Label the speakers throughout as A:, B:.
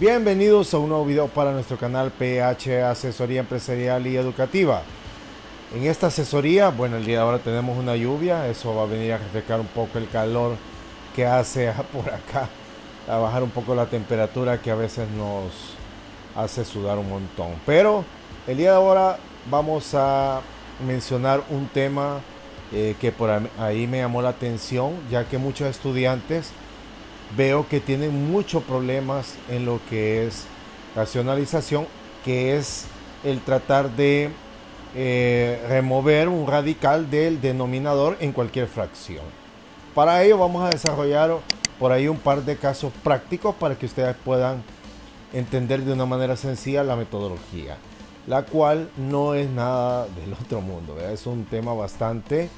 A: Bienvenidos a un nuevo video para nuestro canal PH Asesoría Empresarial y Educativa. En esta asesoría, bueno, el día de ahora tenemos una lluvia, eso va a venir a reflejar un poco el calor que hace por acá, a bajar un poco la temperatura que a veces nos hace sudar un montón. Pero el día de ahora vamos a mencionar un tema eh, que por ahí me llamó la atención, ya que muchos estudiantes veo que tienen muchos problemas en lo que es racionalización, que es el tratar de eh, remover un radical del denominador en cualquier fracción. Para ello vamos a desarrollar por ahí un par de casos prácticos para que ustedes puedan entender de una manera sencilla la metodología, la cual no es nada del otro mundo, es un tema bastante,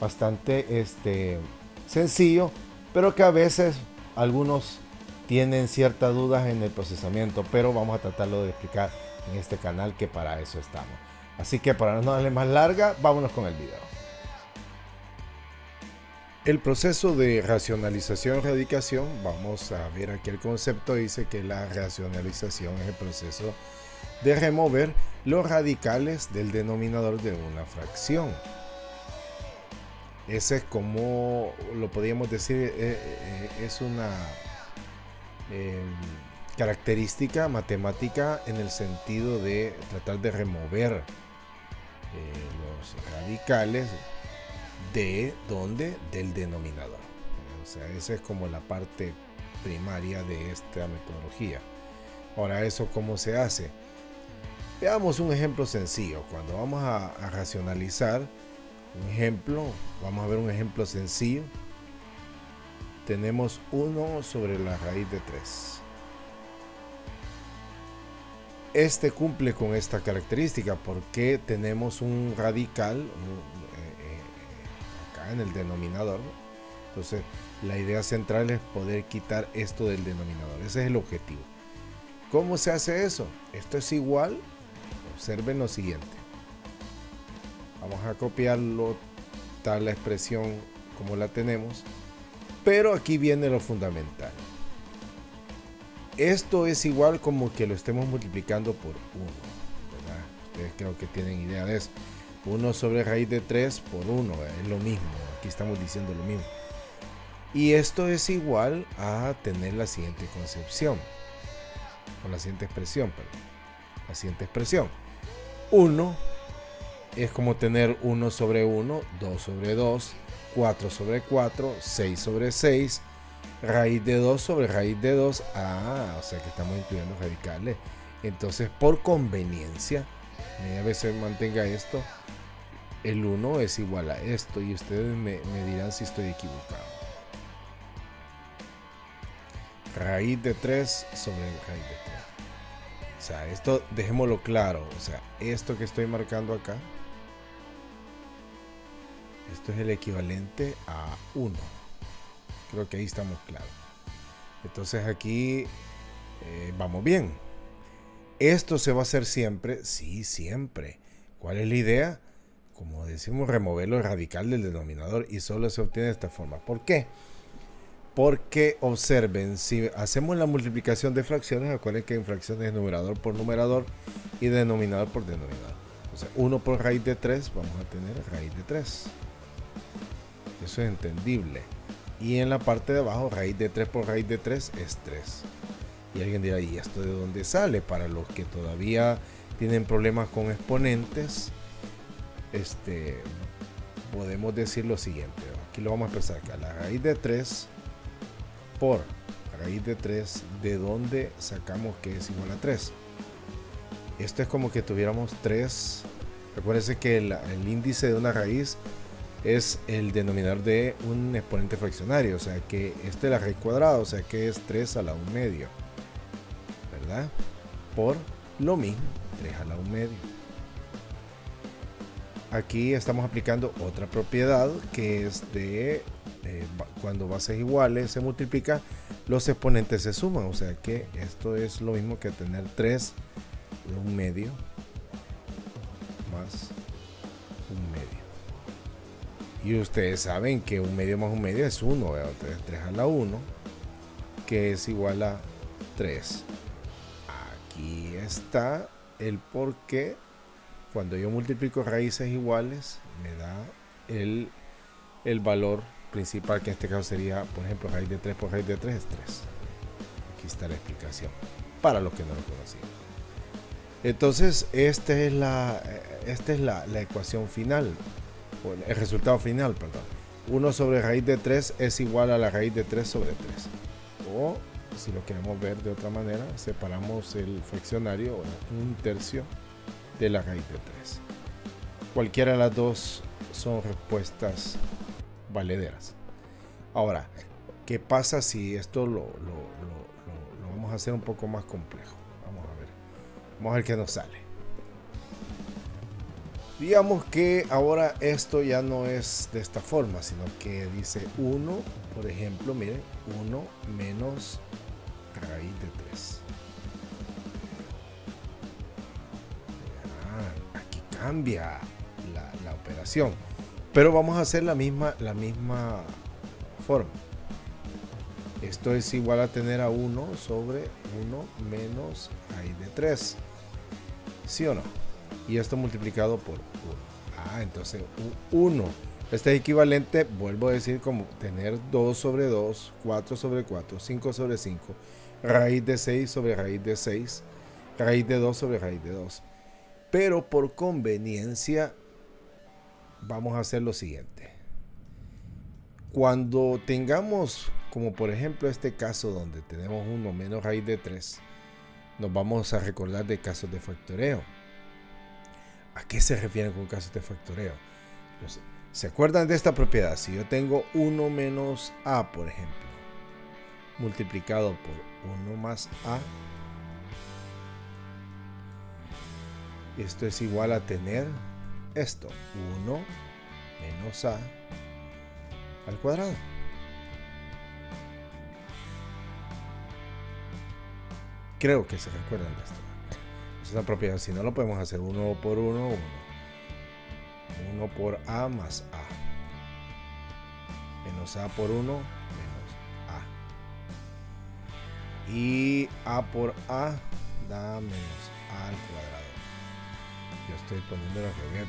A: bastante este, sencillo, pero que a veces algunos tienen ciertas dudas en el procesamiento, pero vamos a tratarlo de explicar en este canal que para eso estamos. Así que para no darle más larga, vámonos con el video. El proceso de racionalización radicación, vamos a ver aquí el concepto, dice que la racionalización es el proceso de remover los radicales del denominador de una fracción. Ese es como lo podríamos decir, eh, eh, es una em, característica matemática en el sentido de tratar de remover eh, los radicales de donde del denominador. O sea, esa es como la parte primaria de esta metodología. Ahora, ¿eso cómo se hace? Veamos un ejemplo sencillo. Cuando vamos a, racionalizar, un ejemplo, vamos a ver un ejemplo sencillo. Tenemos 1 sobre la raíz de 3. Este cumple con esta característica porque tenemos un radical, en el denominador. Entonces, la idea central es poder quitar esto del denominador. Ese es el objetivo. ¿Cómo se hace eso? Esto es igual. Observen lo siguiente. Vamos a copiarlo tal la expresión como la tenemos. Pero aquí viene lo fundamental. Esto es igual como que lo estemos multiplicando por 1. Ustedes creo que tienen idea de eso. 1 sobre raíz de 3 por 1, es lo mismo, aquí estamos diciendo lo mismo. Y esto es igual a tener la siguiente concepción, o la siguiente expresión, perdón. La siguiente expresión. 1 es como tener 1 sobre 1, 2 sobre 2, 4 sobre 4, 6 sobre 6, raíz de 2 sobre raíz de 2. Ah, o sea que estamos incluyendo radicales. Entonces, por conveniencia, a veces mantenga esto, el 1 es igual a esto y ustedes me, dirán si estoy equivocado. Raíz de 3 sobre raíz de 3. O sea, esto dejémoslo claro. O sea, esto que estoy marcando acá, esto es el equivalente a 1. Creo que ahí estamos claros. Entonces aquí eh, vamos bien. ¿Esto se va a hacer siempre? Sí, siempre. ¿Cuál es la idea? Como decimos, remover lo radical del denominador y solo se obtiene de esta forma. ¿Por qué? Porque observen, si hacemos la multiplicación de fracciones, acuérdense que en fracciones es numerador por numerador y denominador por denominador. Sea, 1 por raíz de 3, vamos a tener raíz de 3. Eso es entendible. Y en la parte de abajo, raíz de 3 por raíz de 3 es 3. Y alguien dirá, ¿y esto de dónde sale? Para los que todavía tienen problemas con exponentes, este, podemos decir lo siguiente. Aquí lo vamos a expresar acá. La raíz de 3 por raíz de 3, ¿de dónde sacamos que es igual a 3? Esto es como que tuviéramos 3. Recuérdense que el, el índice de una raíz es el denominador de un exponente fraccionario. O sea que este es la raíz cuadrada, o sea que es 3 a la 1 medio. Por lo mismo, 3 a la 1 medio. Aquí estamos aplicando otra propiedad que es de eh, cuando bases iguales se multiplica, los exponentes se suman. O sea que esto es lo mismo que tener 3 de un medio más. Y ustedes saben que un medio más un medio es 1, 3 a la 1, que es igual a 3 está el por qué cuando yo multiplico raíces iguales me da el, el valor principal que en este caso sería, por ejemplo, raíz de 3 por raíz de 3 es 3. Aquí está la explicación para los que no lo conocían. Entonces, esta es la, esta es la, la ecuación final, el resultado final, perdón. 1 sobre raíz de 3 es igual a la raíz de 3 sobre 3. O, si lo queremos ver de otra manera, separamos el fraccionario, un tercio de la raíz de 3. Cualquiera de las dos son respuestas valederas. Ahora, ¿qué pasa si esto lo, lo, vamos a hacer un poco más complejo? Vamos a ver. Vamos a ver qué nos sale. Digamos que ahora esto ya no es de esta forma, sino que dice 1, por ejemplo, miren, 1 menos raíz de 3. Ah, aquí cambia la, la operación. Pero vamos a hacer la misma, la misma forma. Esto es igual a tener a 1 sobre 1 menos raíz de 3. ¿Sí o no? Y esto multiplicado por 1. Ah, entonces 1. Este es equivalente, vuelvo a decir, como tener 2 sobre 2, 4 sobre 4, 5 sobre 5, raíz de 6 sobre raíz de 6, raíz de 2 sobre raíz de 2. Pero por conveniencia vamos a hacer lo siguiente. Cuando tengamos, como por ejemplo este caso donde tenemos uno menos raíz de 3, nos vamos a recordar de casos de factoreo. ¿A qué se refiere con casos de factoreo? ¿Se acuerdan de esta propiedad? Si yo tengo 1 menos a, por ejemplo, multiplicado por 1 más a, esto es igual a tener esto, 1 menos a al cuadrado. Creo que se recuerdan de esto. Es una propiedad, si no lo podemos hacer 1 por 1, 1. 1 por a más a. Menos a por 1, menos a. Y a por a da menos a al cuadrado yo estoy poniendo la revés,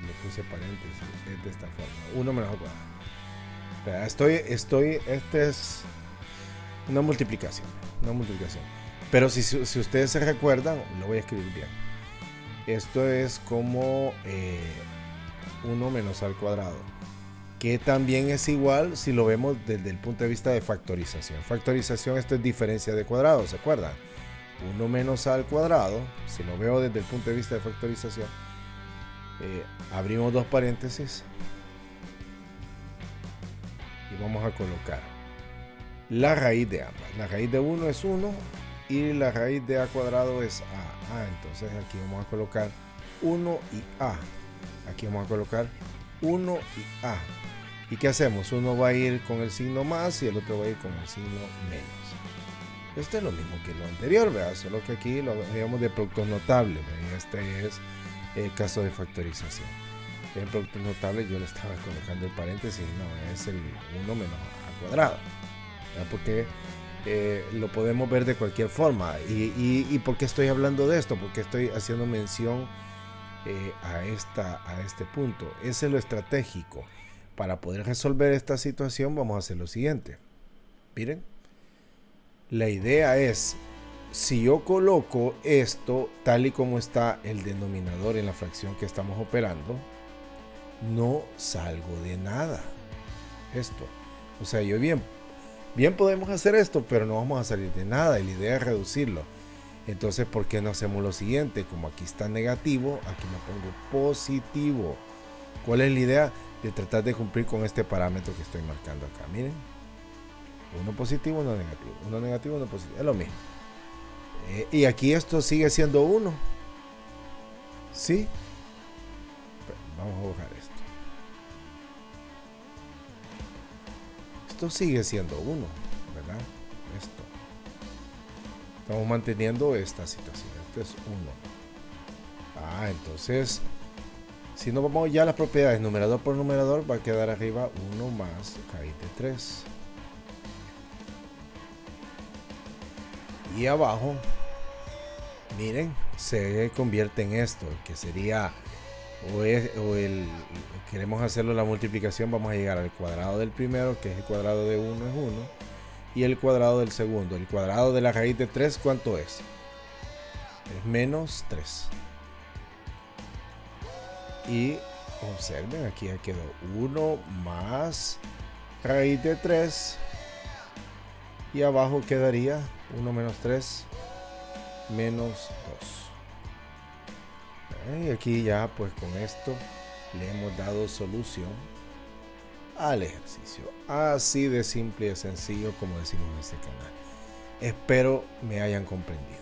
A: le puse paréntesis, de esta forma, uno menos cuadrado. Estoy, estoy, este es una multiplicación, una multiplicación. Pero si, si ustedes se recuerdan, lo voy a escribir bien. Esto es como 1 eh, menos al cuadrado, que también es igual si lo vemos desde el punto de vista de factorización. Factorización, esto es diferencia de cuadrados, ¿se acuerdan? 1 menos al cuadrado, si lo veo desde el punto de vista de factorización, eh, abrimos dos paréntesis y vamos a colocar la raíz de ambas. La raíz de 1 es 1 y la raíz de a cuadrado es a. Ah, entonces aquí vamos a colocar 1 y a. Aquí vamos a colocar 1 y a. ¿Y qué hacemos? Uno va a ir con el signo más y el otro va a ir con el signo menos. Esto es lo mismo que lo anterior, ¿verdad? solo que aquí lo veíamos de productos notables. Este es el caso de factorización. En productos notables yo le estaba colocando el paréntesis, no, es el 1 menos a cuadrado. Porque eh, lo podemos ver de cualquier forma. Y, y, por qué estoy hablando de esto? Porque estoy haciendo mención eh, a, esta, a este punto. Ese es lo estratégico. Para poder resolver esta situación vamos a hacer lo siguiente. Miren. La idea es, si yo coloco esto tal y como está el denominador en la fracción que estamos operando, no salgo de nada. Esto. O sea, yo bien, bien podemos hacer esto, pero no vamos a salir de nada. Y la idea es reducirlo. Entonces, ¿por qué no hacemos lo siguiente? Como aquí está negativo, aquí me pongo positivo. ¿Cuál es la idea? De tratar de cumplir con este parámetro que estoy marcando acá. Miren, uno positivo, uno negativo. Uno negativo, uno positivo. Es lo mismo. Eh, y aquí esto sigue siendo uno. ¿Sí? Vamos a borrar esto. Esto sigue siendo uno, ¿verdad? Esto. Estamos manteniendo esta situación. Esto es uno. Ah, entonces, si no vamos ya a las propiedades numerador por numerador, va a quedar arriba 1 más raíz de 3. y abajo miren, se convierte en esto, que sería o, el queremos hacerlo la multiplicación, vamos a llegar al cuadrado del primero, que es el cuadrado de 1 es 1, y el cuadrado del segundo. El cuadrado de la raíz de 3, ¿cuánto es? Es menos 3. Y observen, aquí ya quedó 1 más raíz de 3. Y abajo quedaría 1 menos 3 menos 2. Y aquí ya pues con esto le hemos dado solución al ejercicio. Así de simple y sencillo como decimos en este canal. Espero me hayan comprendido.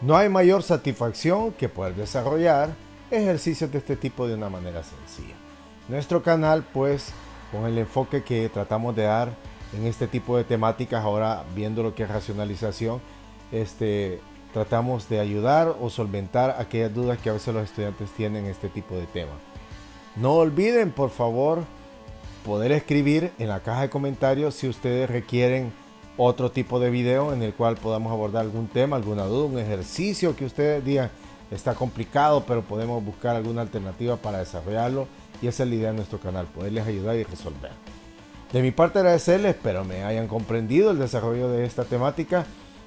A: No hay mayor satisfacción que poder desarrollar ejercicios de este tipo de una manera sencilla. Nuestro canal, pues, con el enfoque que tratamos de dar en este tipo de temáticas, ahora viendo lo que es racionalización, este, tratamos de ayudar o solventar aquellas dudas que a veces los estudiantes tienen en este tipo de temas. No olviden, por favor, poder escribir en la caja de comentarios si ustedes requieren otro tipo de video en el cual podamos abordar algún tema, alguna duda, un ejercicio que ustedes digan está complicado, pero podemos buscar alguna alternativa para desarrollarlo. Y esa es la idea de nuestro canal, poderles ayudar y resolver. De mi parte agradecerles, espero me hayan comprendido el desarrollo de esta temática.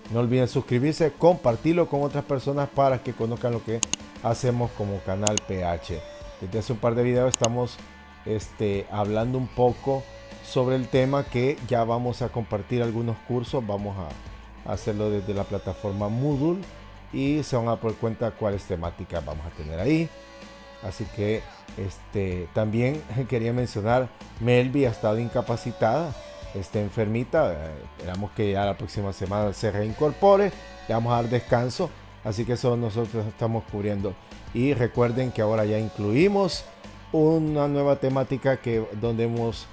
A: No olviden suscribirse, compartirlo con otras personas para que conozcan lo que hacemos como canal PH. Desde hace un par de videos estamos este, hablando un poco sobre el tema que ya vamos a compartir algunos cursos. Vamos a hacerlo desde la plataforma Moodle y se van a dar cuenta cuáles temáticas vamos a tener ahí. Así que este, también quería mencionar, Melvi ha estado incapacitada está enfermita. Esperamos que ya la próxima semana se reincorpore. Le vamos a dar descanso. Así que eso nosotros estamos cubriendo. Y recuerden que ahora ya incluimos una nueva temática que donde hemos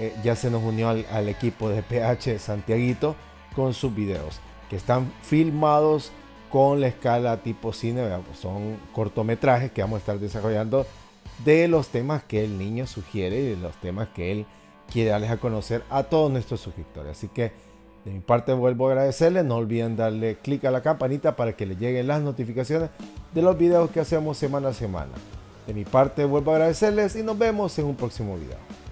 A: eh, ya se nos unió al, equipo de PH Santiaguito con sus videos que están filmados con la escala tipo cine. Son cortometrajes que vamos a estar desarrollando de los temas que el niño sugiere y de los temas que él quiere darles a conocer a todos nuestros suscriptores. Así que de mi parte vuelvo a agradecerles. No olviden darle clic a la campanita para que les lleguen las notificaciones de los videos que hacemos semana a semana. De mi parte vuelvo a agradecerles y nos vemos en un próximo video.